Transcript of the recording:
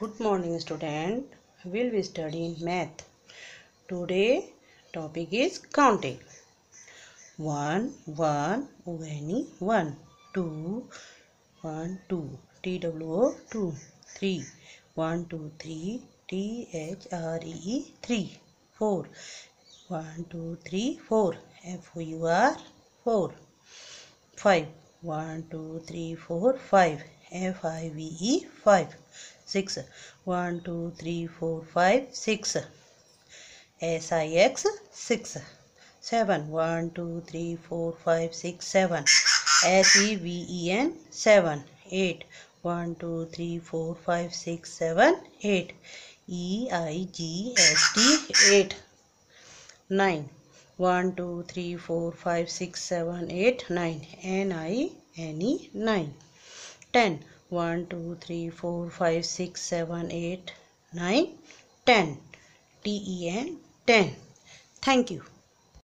Good morning student. We'll be studying math. Today topic is counting. 1 1 Uveni 1 2 1 2 T W O 2 3 1 2 3 T H R E 3 4 1 2 3 4 F O U R 4 5 1 2 3 4 5 F I V E 5 6 1 2 3 4 5 6 S I X 6 7 1 2 3 4 5 6 7 S E V E N 7 8 1 2 3 4 5 6 7 8 E I G S T 8 9 1 2 3 4 5 6 7 8 9 N I N E 9 10 1 2 3 4 5 6 7 8 9 10 T E N 10 Thank you.